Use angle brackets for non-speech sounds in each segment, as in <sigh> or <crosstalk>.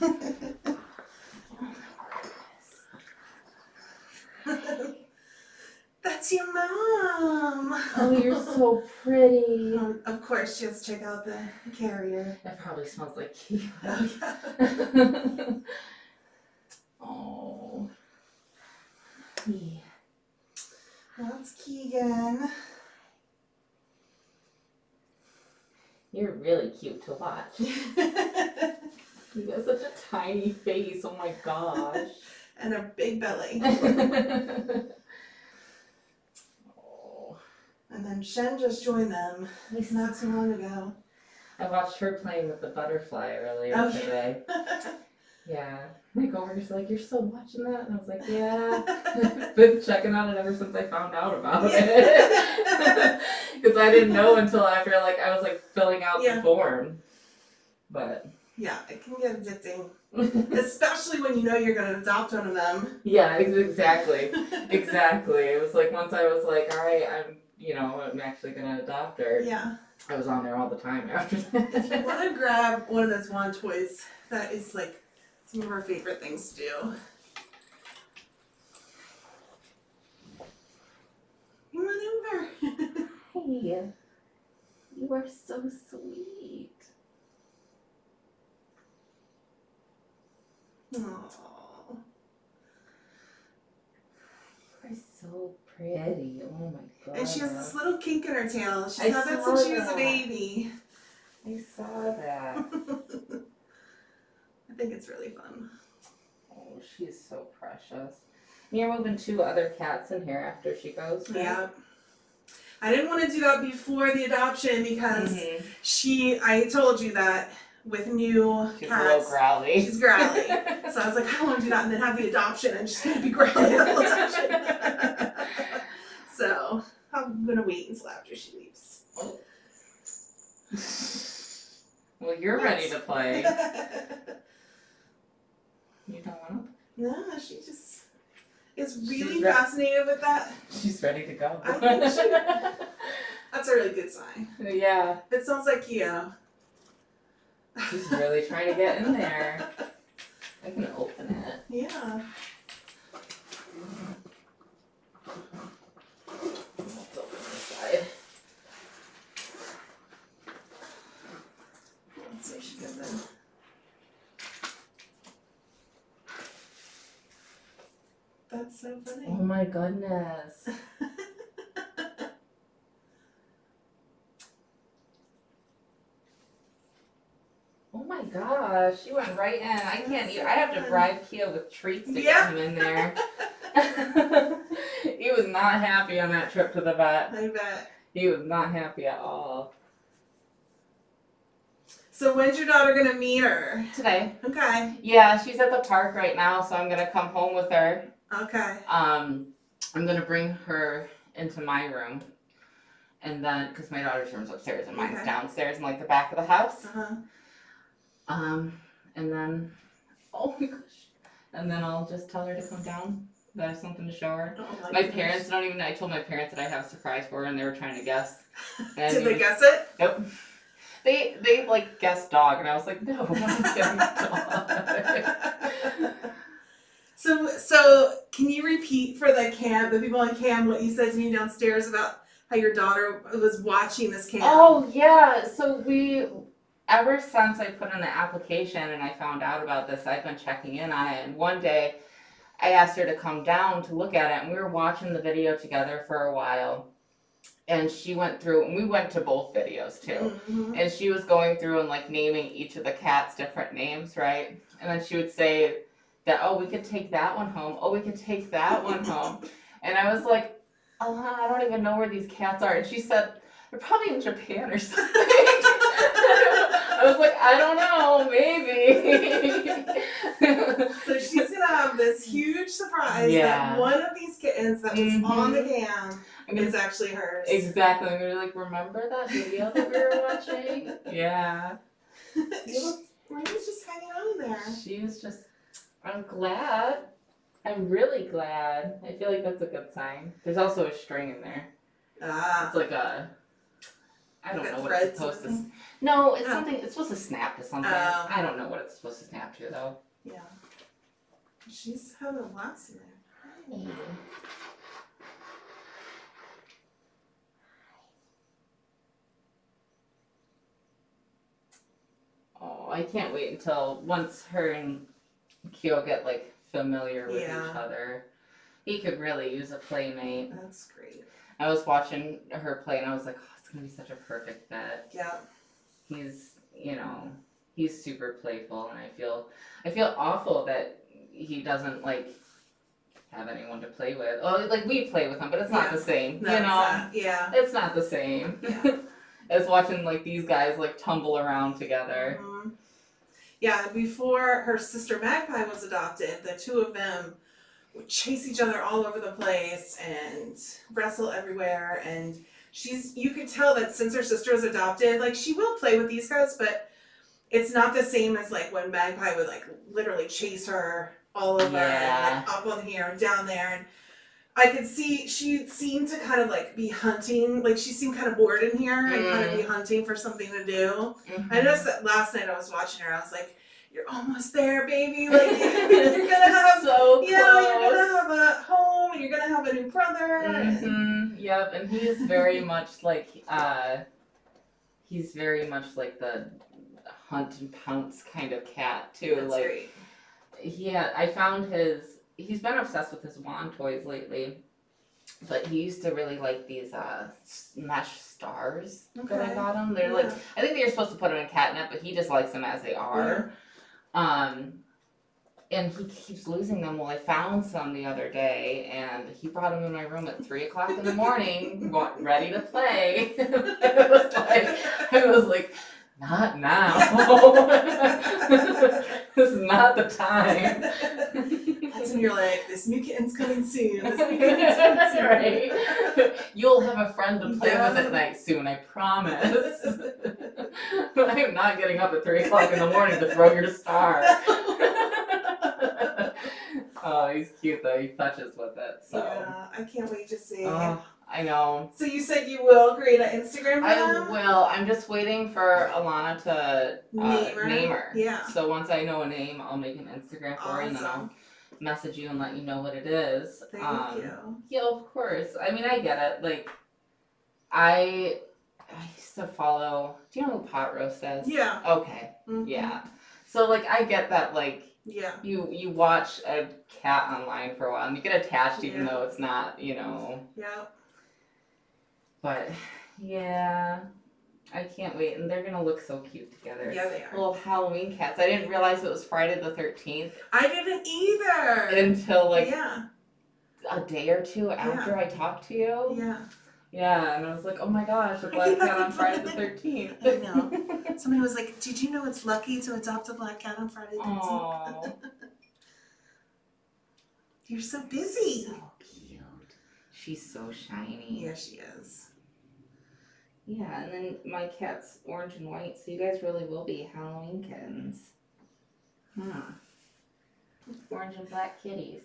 <laughs> That's your mom. Oh, you're so pretty. Um, of course, she has to check out the carrier. That probably smells like key. <laughs> Oh, yeah. <laughs> oh. Yeah. That's Kegan. You're really cute to watch. You got such a tiny face. Oh my gosh. <laughs> and a big belly. <laughs> oh. And then Shen just joined them not too long ago. I watched her playing with the butterfly earlier Oh, yeah. today. Yeah. <laughs> My coworker's like, You're still watching that? And I was like, Yeah. Been checking on it ever since I found out about it. Because I didn't know until after like I was like filling out Yeah. the form. But yeah, it can get addicting. Especially when you know you're going to adopt one of them. yeah, exactly. <laughs> Exactly. It was like once I was like, all right, I'm you know, I'm actually gonna adopt her. Yeah. I was on there all the time after that. If you that. want to grab one of those wand toys, that is like some of our favorite things to do. Come on over. <laughs> hey, you are so sweet. Aww. You are so pretty. Oh my god. And she has this little kink in her tail. She's I had that since she was a that. baby. I saw that. <laughs> I think it's really fun. Oh, she's so precious. And You're moving two other cats in here after she goes. right? Yeah. I didn't want to do that before the adoption because Mhm. she, I told you that with new She's a little growly. she's growly. <laughs> So I was like, I don't want to do that and then have the adoption and she's going to be growly the whole adoption. <laughs> so I'm going to wait until after she leaves. Oh. well, you're ready to play. <laughs> You don't want to? no, she just is really re- fascinated with that. She's ready to go. I think she- That's a really good sign. yeah, It sounds like Kyo. She's really trying to get in there. I can open it. Yeah. Let's open this side. Let's see if she goes in. That's so funny. Oh my goodness. Oh my gosh, she went right in. I can't eat. I have to bribe Kyo with treats to Yeah. get him in <laughs> there. <laughs> he was not happy on that trip to the vet. I bet. He was not happy at all. So when's your daughter gonna meet her? Today. Okay. Yeah, she's at the park right now, so I'm gonna come home with her. Okay. Um, I'm gonna bring her into my room, and then because my daughter's room's upstairs and mine's Okay. downstairs in like the back of the house. Uh-huh. Um, and then, <laughs> oh my gosh, and then I'll just tell her to come down. That I have something to show her. Oh My goodness. parents don't even. I told my parents that I have a surprise for her, and they were trying to guess. <laughs> And Did they guess it? Nope. They they like guessed dog, and I was like, no, <laughs> I'm not guessing dog. So so can you repeat for the cam the people on cam what you said to me downstairs about how your daughter was watching this cam? Oh yeah, so we ever since I put in the application and I found out about this, I've been checking in on it. And one day, I asked her to come down to look at it, and we were watching the video together for a while. And she went through, and we went to both videos too. Mhm. And she was going through and like naming each of the cats different names, right? And then she would say that, oh, we could take that one home. Oh, we could take that one <laughs> home. And I was like, oh, I don't even know where these cats are. And she said, they're probably in Japan or something. <laughs> I was like, I don't know, maybe. So she's gonna have this huge surprise Yeah. that one of these kittens that was Mhm. on the cam I'm gonna is actually hers. Exactly. I'm gonna like, remember that video that we were <laughs> watching? Yeah. <laughs> Raven's just hanging on there. She was just. I'm glad. I'm really glad. I feel like that's a good sign. There's also a string in there. Ah. It's like a. I don't know what it's supposed to. No, it's Oh. something. It's supposed to snap to something. Oh. I don't know what it's supposed to snap to though. Yeah. She's had a lots in there. Oh, I can't wait until once her and Kyo get like familiar with Yeah. each other. He could really use a playmate. That's great. I was watching her play and I was like, it's gonna be such a perfect fit. Yeah. He's, you know, he's super playful and I feel, I feel awful that he doesn't like have anyone to play with. Oh, like we play with him, but it's not Yeah. the same. That's, you know, uh, yeah. it's not the same Yeah. <laughs> as watching like these guys like tumble around together. Mhm. Yeah, before her sister Magpie was adopted, the two of them would chase each other all over the place and wrestle everywhere. And she's, you could tell that since her sister was adopted, like she will play with these guys, but it's not the same as like when Magpie would like literally chase her all over Yeah. and like, up on here and down there. And I could see she seemed to kind of like be hunting, like she seemed kind of bored in here and kind of be mm. hunting for something to do. I mm-hmm. noticed that last night I was watching her. I was like, "You're almost there, baby. Like <laughs> you're gonna have, so yeah, you're gonna have a home, and you're gonna have a new brother." and- hmm Yep, and he is very much like uh he's very much like the hunt and pounce kind of cat too. That's like great. yeah, I found his he's been obsessed with his wand toys lately. But he used to really like these uh mesh stars that I got him. They're like I think they're supposed to put them in catnip, but he just likes them as they are. Um, and he keeps losing them. Well, I found some the other day, and he brought them in my room at three o'clock in the morning, <laughs> ready to play. <laughs> I was like, I was like, not now. <laughs> this is not the time. That's when you're like, "This new kitten's coming soon." This new kitten's coming soon. right. You'll have a friend to play Yeah. with at night soon, I promise. <laughs> I am not getting up at three o'clock in the morning to throw your star. <laughs> oh, he's cute though. He touches with it, so. Yeah, I can't wait to see. Oh, I know. So you said you will create an Instagram for I will. I'm just waiting for Alana to uh, Name her? name her. Yeah. So once I know a name, I'll make an Instagram for her, and then I'll message you and let you know what it is. Thank um, you. Yeah, of course. I mean, I get it. Like, I to follow. Do you know who Pot Roast is? Yeah. Okay. Mhm. Yeah. So like, I get that. Like, Yeah. you you watch a cat online for a while and you get attached, even Yeah. though it's not, you know. Yeah. But yeah, I can't wait, and they're gonna look so cute together. Yeah, they are. Little Halloween cats. I didn't realize it was Friday the thirteenth I didn't either. until like yeah. a day or two after I talked to you. Yeah. Yeah, and I was like, oh my gosh, a black cat on Friday the 13th. <laughs> I know. <laughs> Somebody was like, "Did you know it's lucky to adopt a black cat on Friday the 13th?" Aww. <laughs> You're so busy. so cute. She's so shiny. Yeah, she is. Yeah, and then my cat's orange and white, so you guys really will be Halloween kittens. Huh. Orange and black kitties.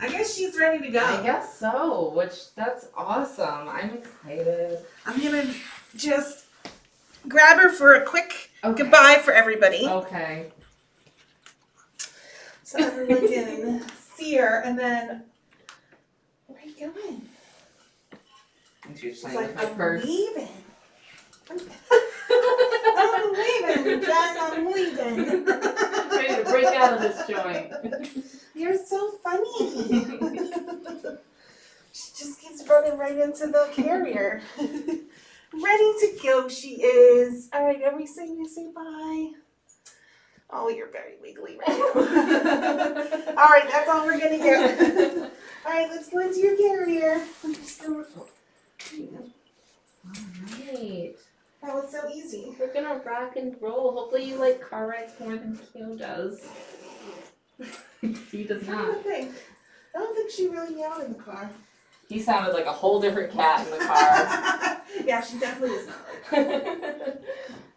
I guess she's ready to go. I guess so, which that's awesome. I'm excited. I'm gonna just grab her for a quick Okay. goodbye for everybody, Okay. so everyone can <laughs> see her, and then where are you going? She's She's like, I'm purse. <laughs> leaving. I'm leaving, Jen. I'm leaving. <laughs> Break out of this joint. <laughs> You're so funny. <laughs> she just keeps running right into the carrier. Ready to go, she is. All right, every say you say bye. Oh, you're very wiggly right now. <laughs> all right, that's all we're gonna do. All right, let's go into your carrier. I'm just gonna- Alright. That was so easy. We're gonna rock and roll. Hopefully you like car rides more than Kyo does. <laughs> he does I not. don't think. I don't think she really meowed in the car. He sounded like a whole different cat in the car. <laughs> yeah, she definitely is not like. <laughs>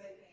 Amen.